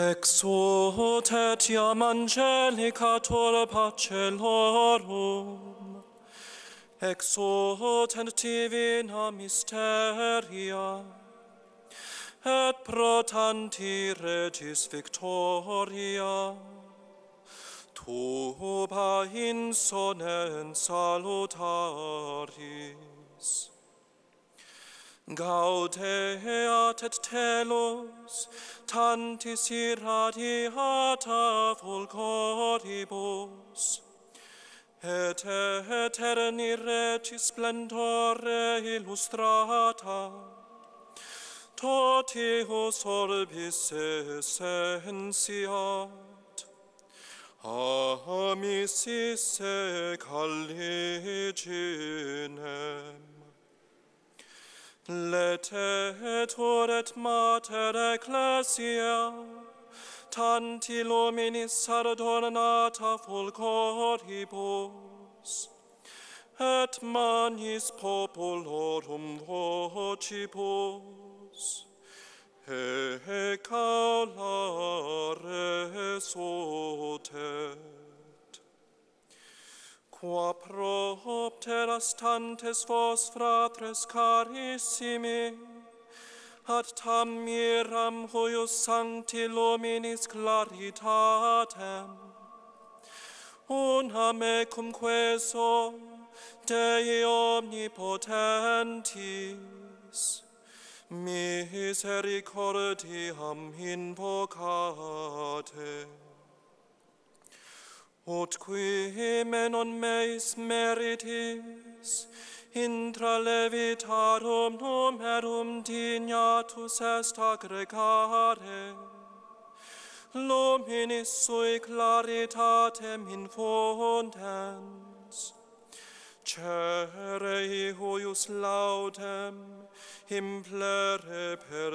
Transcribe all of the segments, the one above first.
Ex ut etiam angelica turpa celorum, ex ut en divina mysteria, et pro tanti regis victoria, tuba pa in sonen salutaris. Gaudeat et telos, tantis irradiata fulgoribus, et eterni regis splendore illustrata, totius orbis essentia, amicis e caliginem. Letetur et mater ecclesia, tanti luminis sardornata fulcoribus, et manis populorum vocibus, e caulares sotet qua pro opteras tantes vos fratres carissimi, ad tam miram huius sancti luminis claritatem, una mecum queso Dei omnipotentis, misericordiam invocate ut qui non meis meritis, intra levitarum numerum dignatus est aggregare, luminis sui claritatem infundens. Cere huius laudem, implere per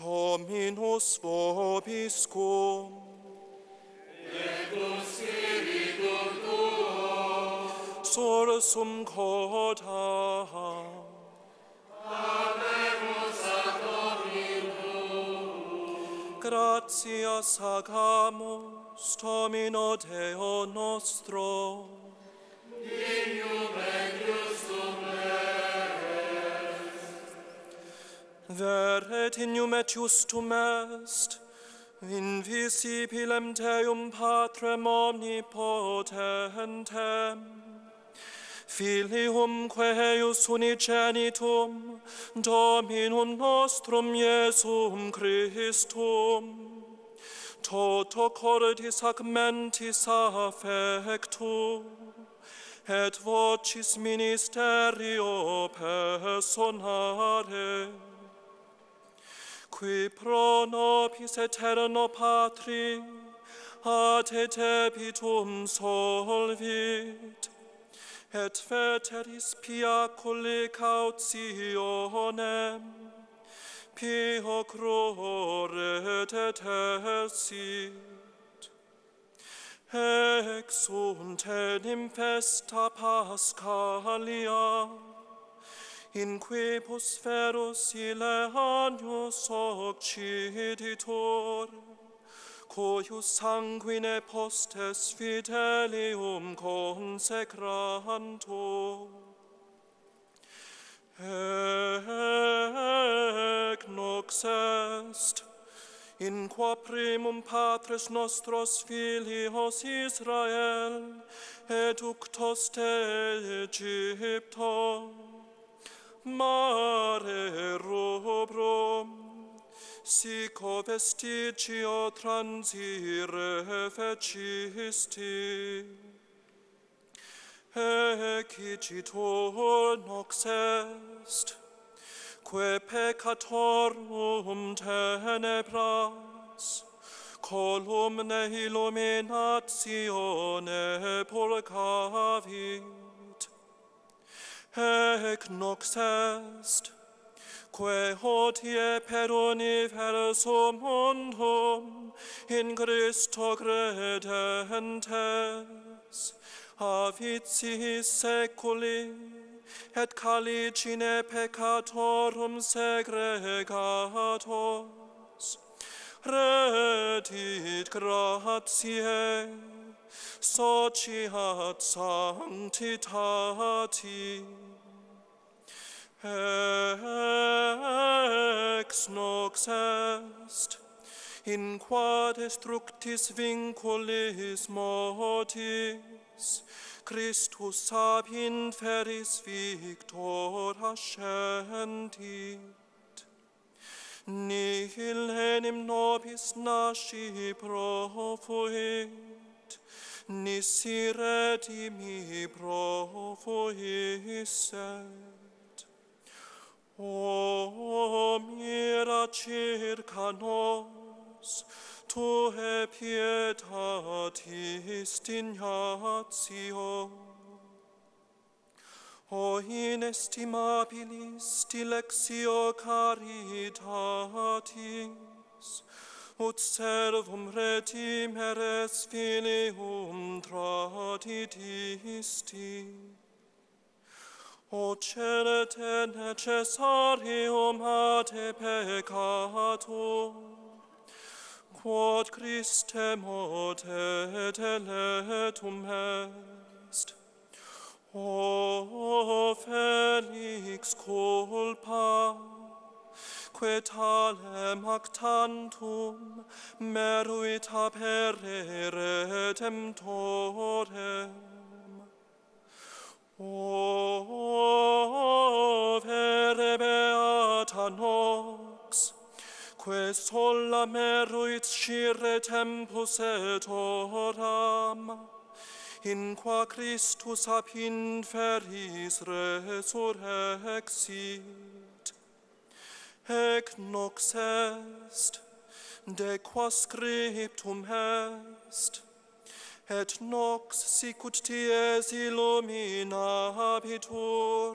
Dominus vobiscum. Et cum spiritum tuo. Sorsum coda. Abemus ad Dominum. Gratias agamus, Domino Deo nostro. veret in et justum est, invisibilem Deum Patrem omnipotentem, Filiumque eius unigenitum, Dominum nostrum Iesum Christum, toto cordis ac mentis affectu, et vocis ministerio personare, qui pro nobis aeterno Patri, ad et epitum solvit, et veteris piacule cautionem, pio croret et esit. Ex sunt enim festa pascalia, in qui posferos ile agnus occiditor, cuius sanguine postes fidelium consecranto. Ec nox est, in qua primum patres nostros filios Israel, eductos te Egypto, mare rubrum, sico vestigio transire fecisti. Ecicitur nox est, que peccatorum tenebras, columne illuminatione purcavi, hec nox est, quae hodie per universum mundum in Christo credentes, avici seculi, et caligine peccatorum segregatos, redit gratiae, sociat sanctitati. Ex nox est in qua destructis vinculis mortis Christus sab inferis victor ascendit nihil enim nobis nasci profuit nisi redimi profuisset. O mira circa nos, tu e pietatis dignatio. O inestimabilis dilexio caritatis, ut servum retimeres filium traditisti. O celete necessarium ate peccato, quod Christe motet eletum est, O Felix culpa, quae talem actantum meruit perere temptorem. O vere beata nox, quae sola meruit scire tempus et oram, in qua Christus ab inferis resurrexit. Hec nox est, de qua scriptum est, et nox sicut ties illuminabitur,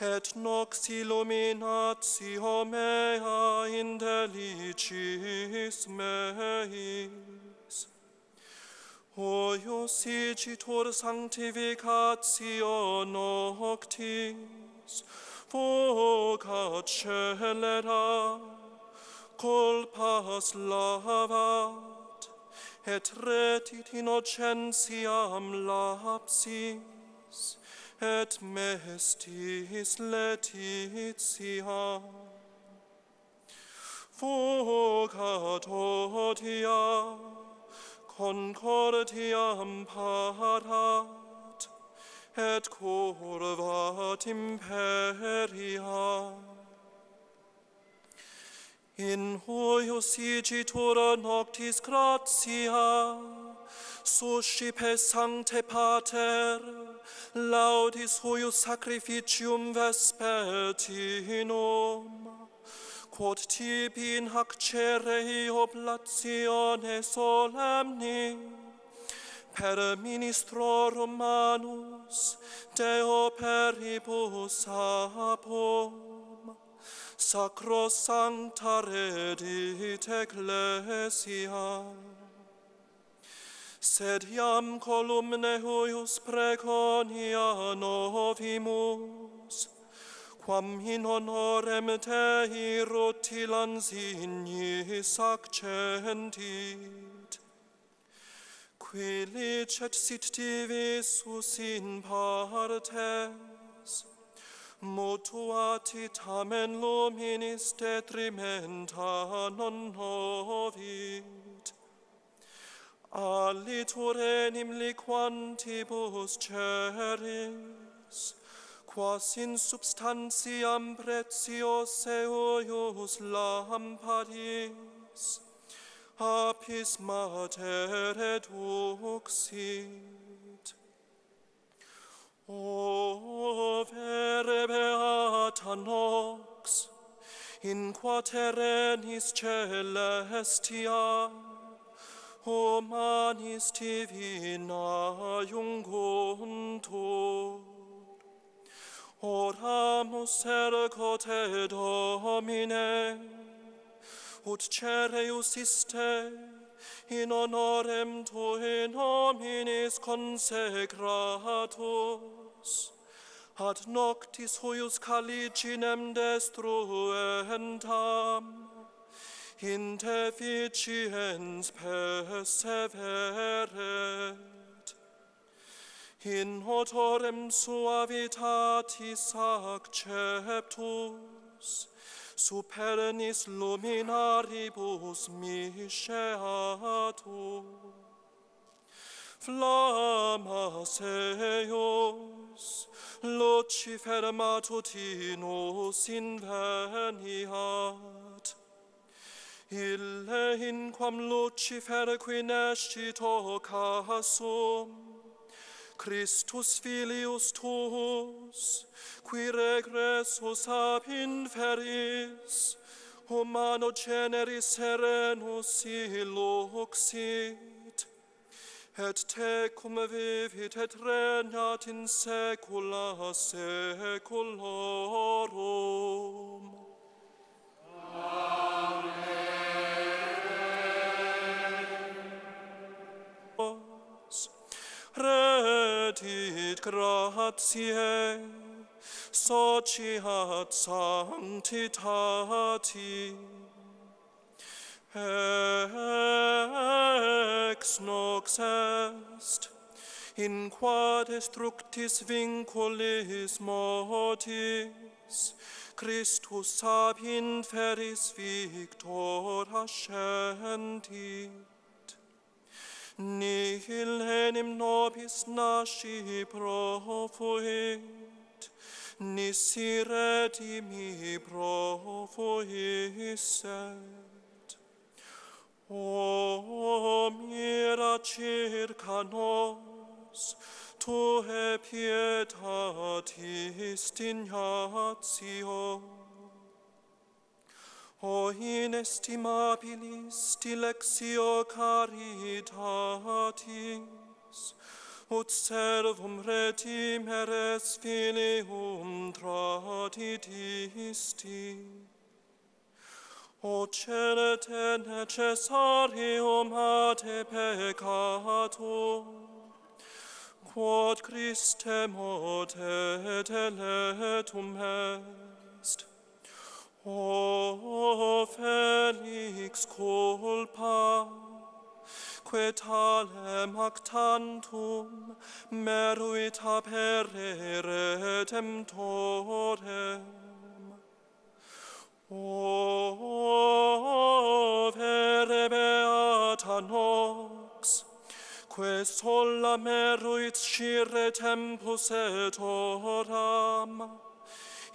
et nox illuminatio mea in delicis meis. Oius igitur sanctificatio noctis, vocat celera, culpas lavat, et retit innocentiam lapsis, et mestis letitia. Vocat odia, concordiam parat, et curvat imperia. In huius igitura noctis gratia, suscipe sancte pater, laudis huius sacrificium vespertinum, quod tibi in hac cerei oblatione solemnis, per ministro manus de operibus apom, sacro redit ecclesia. Sed iam columne huius preconia novimus, quam in honorem Tei rutilans ignis accentis, qui licet sit divisus in partes, mutuati tamen luminis detrimenta non novit. Alitur enim liquantibus ceris, quas in substantiam precios eius lamparis, apis mater eduxit. O vere beata nox, in quaterenis celestia, o manis divina iunguntur, oramus ergo te domine, ut cereus iste, in honorem tu in consecratus, ad noctis huius calicinem destruentam, in deficiens perseveret. In hotorem suavitatis acceptus, supernis luminaribus misceatur. Flammas eius, Lucifer matutinus inveniat, Ille in quam Lucifer qui nescit occasum, Christus filius tuus, qui regressus ab inferis, humano generis serenus illuxit, et tecum vivit et regnat in saecula saeculorum. Sanctit gratiae, sociat sanctitati, ex nox est, in qua destructis vinculis mortis, Christus sab inferis victor ascentis. Nihil enim nobis nasci profuit, nisi redimi profuisset. O mira circa nos, tue pietatis dignatio, O inestimabilis dilexio caritatis, ut servum retimeres filium traditisti. O celete necessarium ad peccatum, quod Christe motet eletum est, O felix culpa, quae talem actantum meruit perere temptorem. O vere beata nox, quae sola meruit scire tempus et oram,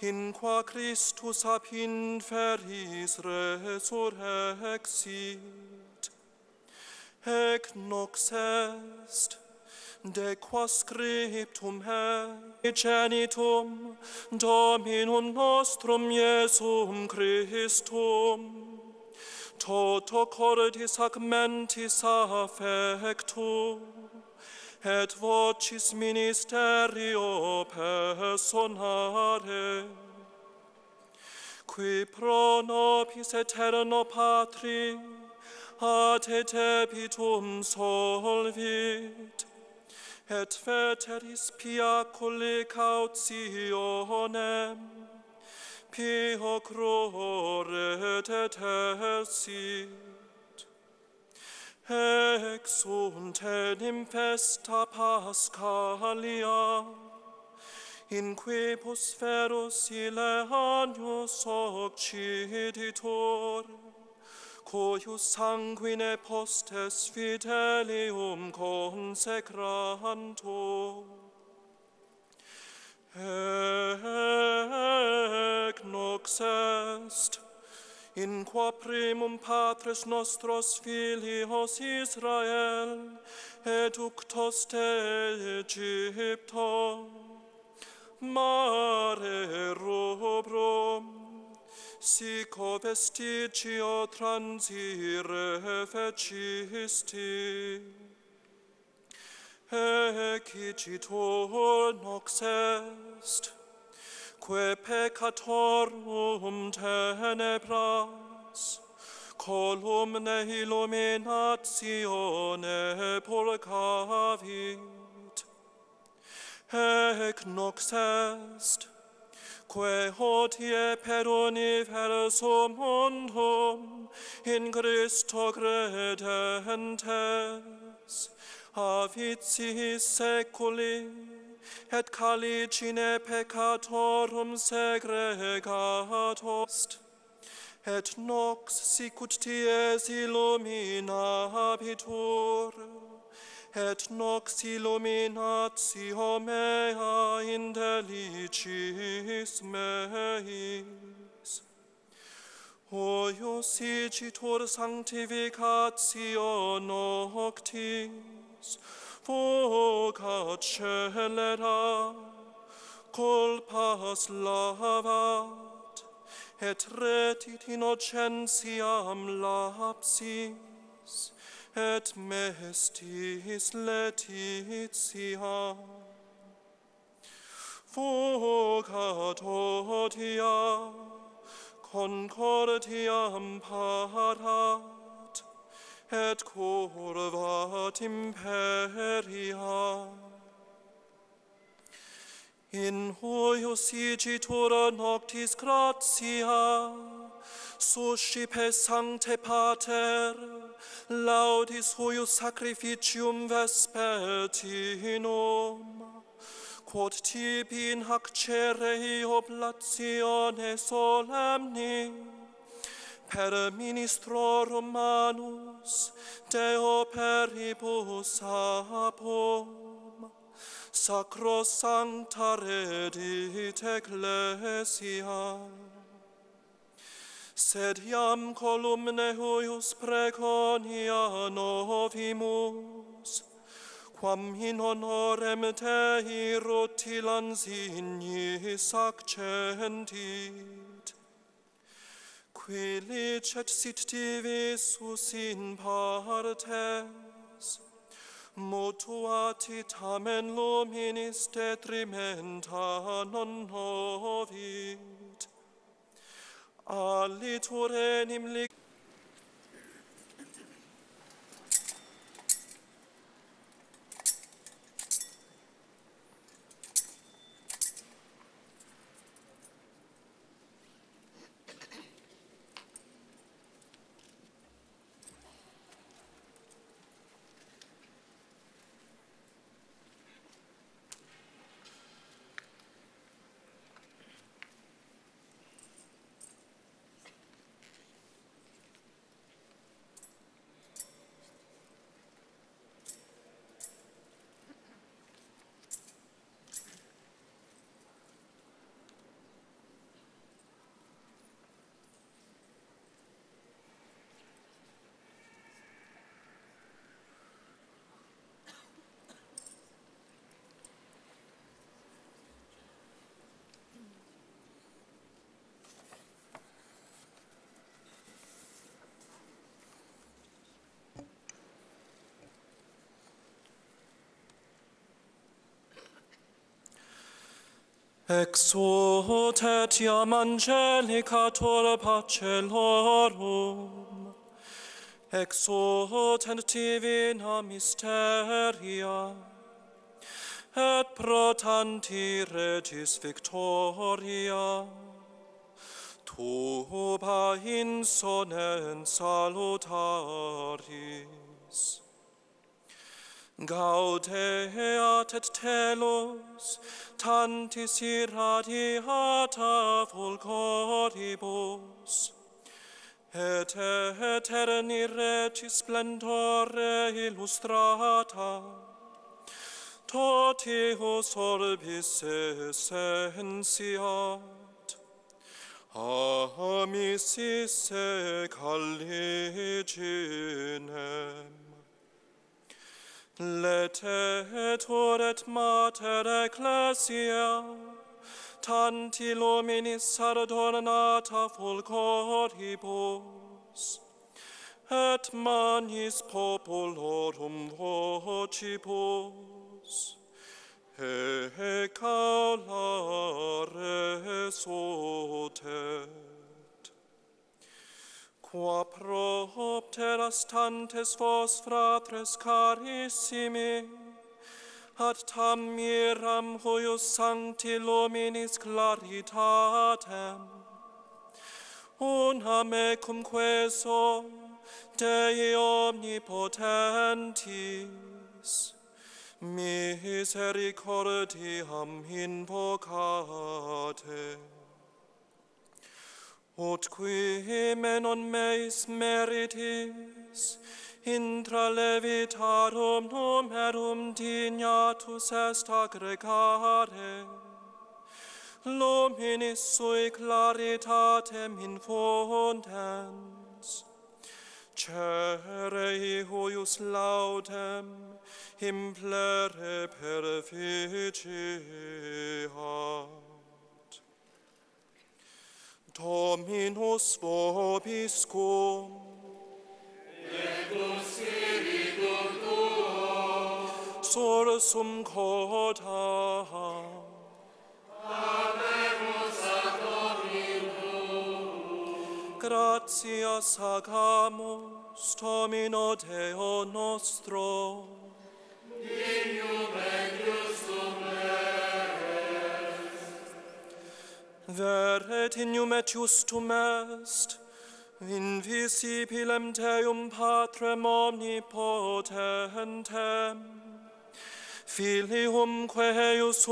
in qua Christus ab inferis resurrexit. Ec nox est, de qua scriptum et genitum Dominum nostrum Iesum Christum, toto cordis ac mentis affectum, et vocis ministerio personare, qui pro nobis eterno Patri ad etepitum solvit, et veteris piacule cautionem, pio croret et esit exuntem enim festa pascalia, in quibus ferus ile agnus occiditor, coius sanguine postes fidelium consecrantur. Ec nox est, in qua primum patres nostros filios Israel, eductos te Egypto, mare rubrum, sico vestigio transire fecisti. Ecicitur nox est, que peccatorum tenebras, columne illuminatione purgavit. Ec nox est, quae hotie per universum mundum in Christo credentes, avicis seculi, et calicine peccatorum segregat host, et nox sicut ties illuminabitur, et nox illuminatio mea in delicis meis. Oius sigitur sanctificatio noctis, vocat celera, culpas lavat, et retit innocentiam lapsis, et mestis letitia. Vocat odia, concordiam parat, et curvat imperia. In huius igitur noctis gratia, suscipe sancte pater, laudis huius sacrificium vespertinum, quod tibi in hac cerei oblatione solemnis, per ministro manus te operibus apom. Sacro sancta redit ecclesia. Sed iam columne huius preconia novimus quam in honorem Tei rutilans ignis accentis qui licet sit divisus in partes, mutuati tamen luminis detrimenta non novit. Alitur enim lic ex et iam angelica turpa celorum, ex ut et divina mysteria, et protanti regis victoria, tuba pa in sonen salutaris. Gaudeat et telos, tantis irradiata fulgoribus, et eterni regis splendore illustrata, totius orbis essentiat, amicis e caliginem. Letetur et mater ecclesia, tanti luminis sardornata fulcoribus, et manis populorum vocibus, e sotet qua propter astantes vos fratres carissimi, ad tam miram huius sancti luminis claritatem, unam mecum queso Dei omnipotentis, misericordiam invocate ut qui menon meis meritis, intra levitarum numerum dignatus est aggregare, luminis sui claritatem infundens. Cere huius laudem, implere per Dominus vobiscum. Et tu spiritum tuo. Sorsum coda. Amemus ad Dominum. Gratias agamus, Domino Deo nostro. Veret in numet justum est, invisibilem Teum Patrem omnipotentem, filium quae eius